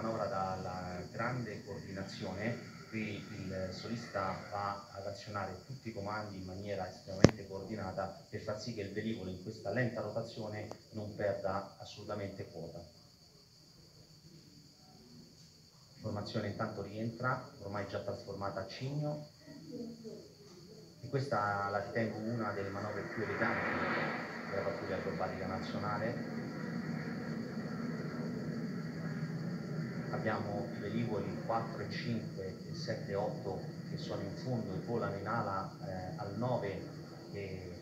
manovra dalla grande coordinazione, qui il solista va ad azionare tutti i comandi in maniera estremamente coordinata per far sì che il velivolo in questa lenta rotazione non perda assolutamente quota. Formazione intanto rientra, ormai già trasformata a cigno, e questa la ritengo una delle manovre più eleganti della pattuglia acrobatica nazionale abbiamo i velivoli 4 e 5 e 7 e 8 che sono in fondo e volano in ala eh, al 9 e eh,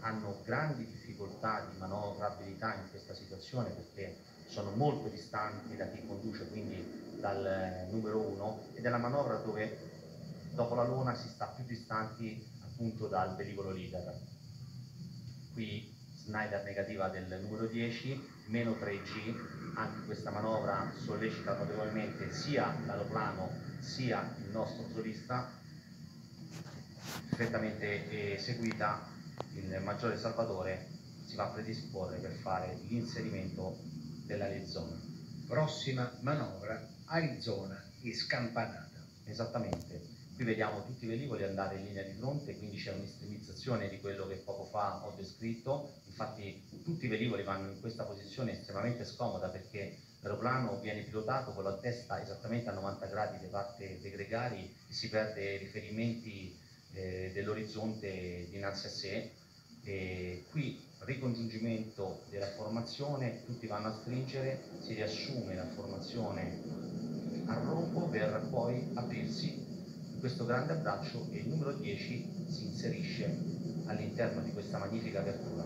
hanno grandi difficoltà di manovrabilità in questa situazione perché sono molto distanti da chi conduce, quindi dal eh, numero 1 ed è la manovra dove dopo la lona si sta più distanti appunto dal velivolo leader. Qui Snyder negativa del numero 10, meno 3G, anche questa manovra sollecita notevolmente sia l'aeroplano sia il nostro solista, perfettamente eseguita, il maggiore Salvatore si va a predisporre per fare l'inserimento della Arizona. Prossima manovra, Arizona e scampanata. Esattamente. Qui vediamo tutti i velivoli andare in linea di fronte, quindi c'è un'estremizzazione di quello che poco fa ho descritto. Infatti tutti i velivoli vanno in questa posizione estremamente scomoda perché l'aeroplano viene pilotato con la testa esattamente a 90 gradi da parte dei gregari e si perde riferimenti eh, dell'orizzonte dinanzi a sé. E qui ricongiungimento della formazione, tutti vanno a stringere, si riassume la formazione a rombo per poi aprirsi questo grande abbraccio e il numero 10 si inserisce all'interno di questa magnifica apertura.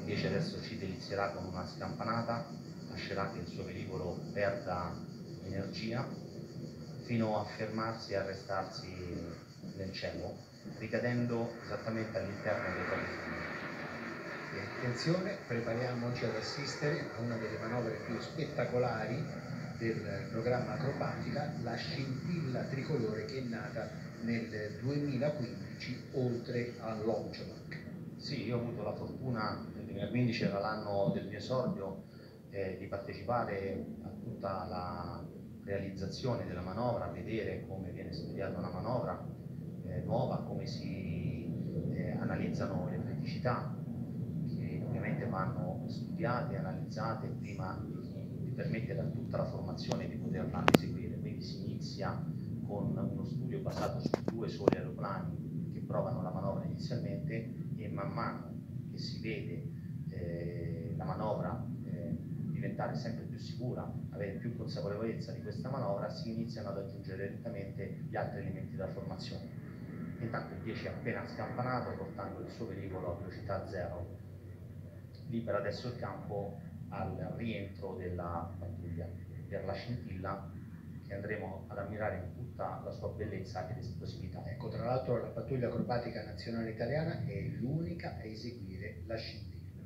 Invece adesso ci delizierà con una scampanata, lascerà che il suo velivolo perda energia fino a fermarsi e arrestarsi nel cielo, ricadendo esattamente all'interno dei propri figli. E attenzione, prepariamoci ad assistere a una delle manovre più spettacolari del programma Acrobatica, la scintilla tricolore che è nata nel 2015 oltre all'Ongelac. Sì, io ho avuto la fortuna, nel 2015 era l'anno del mio esordio, eh, di partecipare a tutta la realizzazione della manovra, vedere come viene studiata una manovra eh, nuova, come si eh, analizzano le criticità, vanno studiate, analizzate prima di, permettere a tutta la formazione di poterla eseguire. Quindi si inizia con uno studio basato su due soli aeroplani che provano la manovra inizialmente e man mano che si vede eh, la manovra eh, diventare sempre più sicura, avere più consapevolezza di questa manovra, si iniziano ad aggiungere lentamente gli altri elementi della formazione. Intanto il 10 è appena scampanato portando il suo velivolo a velocità zero libera adesso il campo al rientro della pattuglia per la scintilla che andremo ad ammirare in tutta la sua bellezza ed esplosività. Ecco, tra l'altro la pattuglia acrobatica nazionale italiana è l'unica a eseguire la scintilla.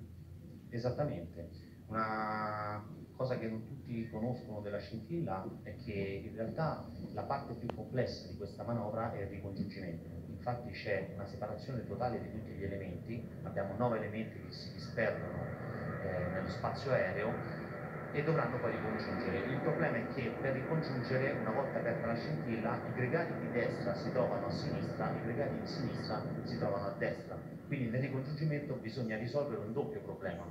Esattamente, una cosa che non tutti conoscono della scintilla è che in realtà la parte più complessa di questa manovra è il ricongiungimento infatti c'è una separazione totale di tutti gli elementi, abbiamo nove elementi che si disperdono eh, nello spazio aereo e dovranno poi ricongiungere. Il problema è che per ricongiungere, una volta aperta la scintilla, i gregari di destra si trovano a sinistra, i gregari di sinistra si trovano a destra. Quindi nel ricongiungimento bisogna risolvere un doppio problema,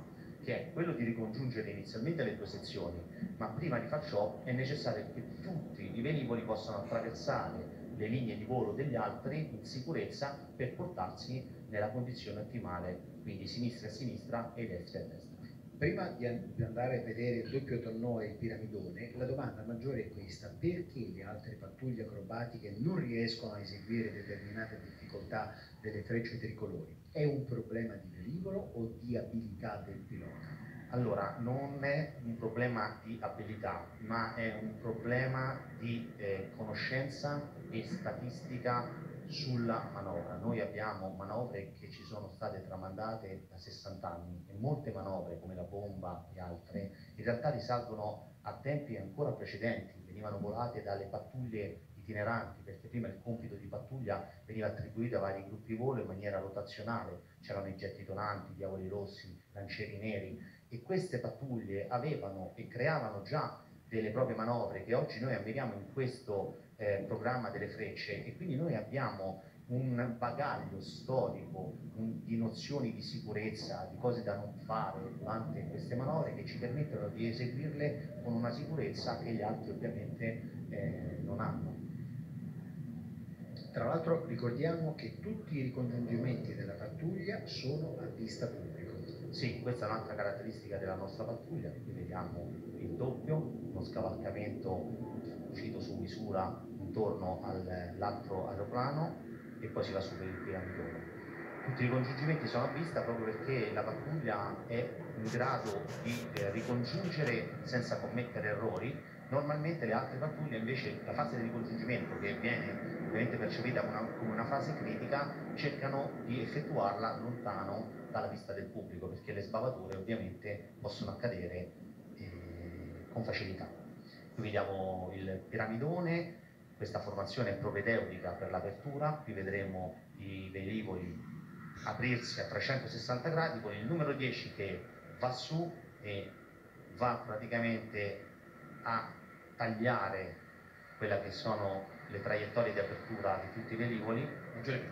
che è quello di ricongiungere inizialmente le due sezioni, ma prima di far ciò è necessario che tutti i velivoli possano attraversare le linee di volo degli altri in sicurezza per portarsi nella condizione ottimale, quindi sinistra a sinistra e destra a destra. Prima di andare a vedere il doppio tonneau e il piramidone, la domanda maggiore è questa, perché le altre pattuglie acrobatiche non riescono a eseguire determinate difficoltà delle frecce tricolori? È un problema di velivolo o di abilità del pilota? Allora, non è un problema di abilità, ma è un problema di eh, conoscenza e statistica sulla manovra. Noi abbiamo manovre che ci sono state tramandate da 60 anni e molte manovre come la bomba e altre in realtà risalgono a tempi ancora precedenti, venivano volate dalle pattuglie itineranti, perché prima il compito di pattuglia veniva attribuito a vari gruppi volo in maniera rotazionale, c'erano i getti tonanti, i diavoli rossi, lancieri neri e queste pattuglie avevano e creavano già delle proprie manovre che oggi noi ammiriamo in questo eh, programma delle frecce e quindi noi abbiamo un bagaglio storico un, di nozioni di sicurezza, di cose da non fare durante queste manovre che ci permettono di eseguirle con una sicurezza che gli altri ovviamente eh, non hanno. Tra l'altro ricordiamo che tutti i ricongiungimenti della pattuglia sono a vista pubblica. Sì, questa è un'altra caratteristica della nostra pattuglia, qui vediamo il doppio, uno scavalcamento uscito su misura intorno all'altro aeroplano e poi si va su per il piramidone. Tutti i ricongiungimenti sono a vista proprio perché la pattuglia è in grado di eh, ricongiungere senza commettere errori. Normalmente le altre pattuglie invece la fase di ricongiungimento che viene ovviamente percepita come una, come una fase critica cercano di effettuarla lontano dalla vista del pubblico perché le sbavature ovviamente possono accadere eh, con facilità. Qui vediamo il piramidone questa formazione è propedeutica per l'apertura, qui vedremo i velivoli aprirsi a 360 gradi con il numero 10 che va su e va praticamente a tagliare quelle che sono le traiettorie di apertura di tutti i velivoli.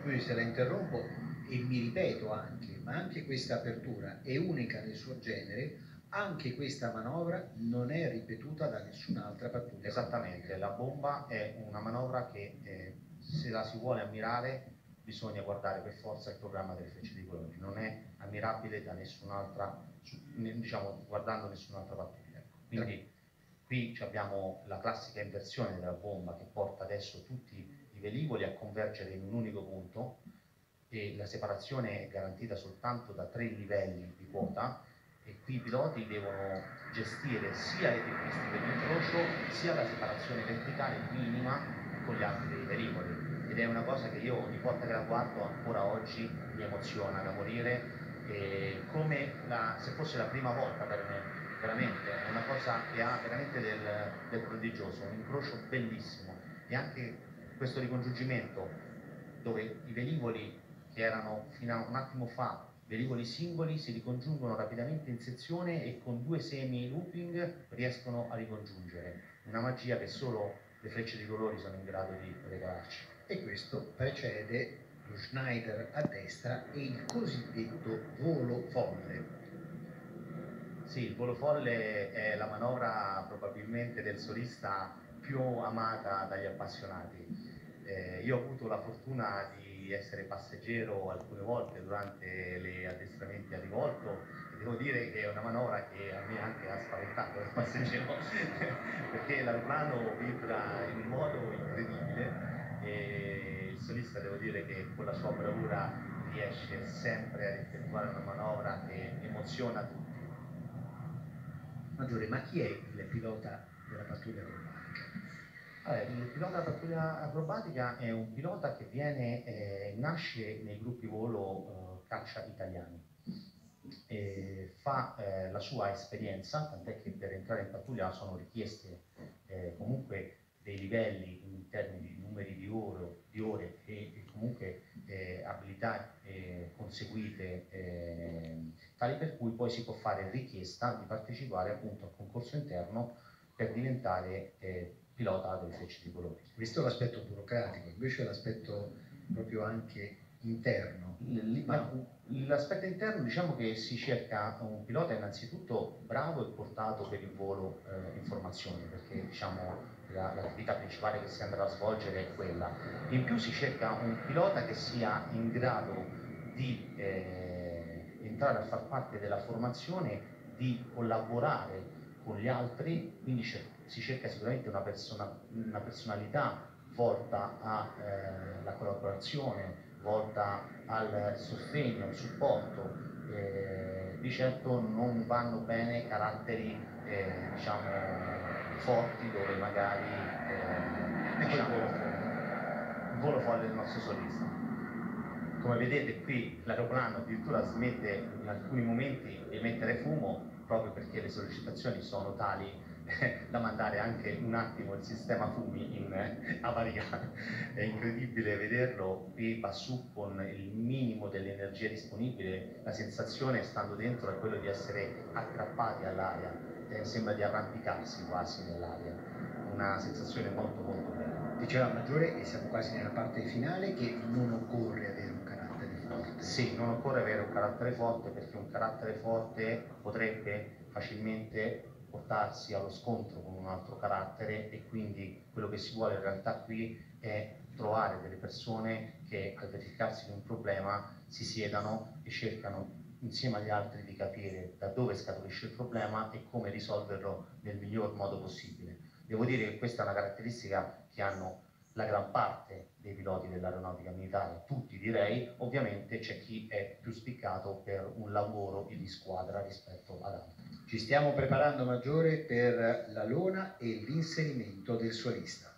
Quindi se la interrompo e mi ripeto anche, ma anche questa apertura è unica nel suo genere anche questa manovra non è ripetuta da nessun'altra pattuglia. Esattamente, la bomba è una manovra che eh, se la si vuole ammirare bisogna guardare per forza il programma delle frecce di colori, non è ammirabile da nessun'altra, diciamo guardando nessun'altra pattuglia. Quindi qui abbiamo la classica inversione della bomba che porta adesso tutti i velivoli a convergere in un unico punto e la separazione è garantita soltanto da tre livelli di quota e qui i piloti devono gestire sia le tempistiche di incrocio sia la separazione verticale minima con gli altri velivoli. Ed è una cosa che io ogni volta che la guardo ancora oggi mi emoziona da morire. Come la, se fosse la prima volta per me veramente è una cosa che ha veramente del, del prodigioso un incrocio bellissimo e anche questo ricongiungimento dove i velivoli che erano fino a un attimo fa velivoli singoli si ricongiungono rapidamente in sezione e con due semi looping riescono a ricongiungere. Una magia che solo le frecce di colori sono in grado di regalarci. E questo precede lo Schneider a destra e il cosiddetto volo folle. Sì, il volo folle è la manovra probabilmente del solista più amata dagli appassionati. Eh, io ho avuto la fortuna di essere passeggero alcune volte durante gli addestramenti a rivolto e devo dire che è una manovra che a me anche ha spaventato il passeggero perché l'aeroplano vibra in un modo incredibile e il solista devo dire che con la sua bravura riesce sempre a effettuare una manovra che emoziona tutti. Maggiore, ma chi è il pilota della pattuglia allora, il pilota pattuglia acrobatica è un pilota che viene, eh, nasce nei gruppi volo eh, caccia italiani. E fa eh, la sua esperienza, tant'è che per entrare in pattuglia sono richieste eh, comunque dei livelli in termini di numeri di, ore, di ore e, e comunque eh, abilità eh, conseguite poi si può fare richiesta di partecipare appunto al concorso interno per diventare pilota delle frecce di colori. Questo è l'aspetto burocratico, invece l'aspetto proprio anche interno. L'aspetto interno diciamo che si cerca un pilota innanzitutto bravo e portato per il volo eh, in formazione, perché diciamo la, l'attività principale che si andrà a svolgere è quella. In più si cerca un pilota che sia in grado di eh, entrare a far parte della formazione, di collaborare con gli altri, quindi si cerca sicuramente una, persona, una personalità volta alla eh, collaborazione, volta al sostegno, al supporto. Eh, di certo non vanno bene caratteri eh, diciamo, forti dove magari eh, diciamo, il volo folle del nostro solista. Come vedete qui l'aeroplano addirittura smette in alcuni momenti di emettere fumo proprio perché le sollecitazioni sono tali da mandare anche un attimo il sistema fumi in eh, avaria. È incredibile vederlo, qui va su con il minimo dell'energia disponibile, la sensazione stando dentro è quello di essere aggrappati all'aria, eh, sembra di arrampicarsi quasi nell'aria, una sensazione molto molto bella. Diceva Maggiore, e siamo quasi nella parte finale, che non occorre forte. Sì, non occorre avere un carattere forte perché un carattere forte potrebbe facilmente portarsi allo scontro con un altro carattere e quindi quello che si vuole in realtà qui è trovare delle persone che al verificarsi di un problema si siedano e cercano insieme agli altri di capire da dove scaturisce il problema e come risolverlo nel miglior modo possibile. Devo dire che questa è una caratteristica che hanno la gran parte dei piloti dell'aeronautica militare, tutti direi, ovviamente c'è chi è più spiccato per un lavoro di squadra rispetto ad altri. Ci stiamo preparando Maggiore per la lona e l'inserimento del solista.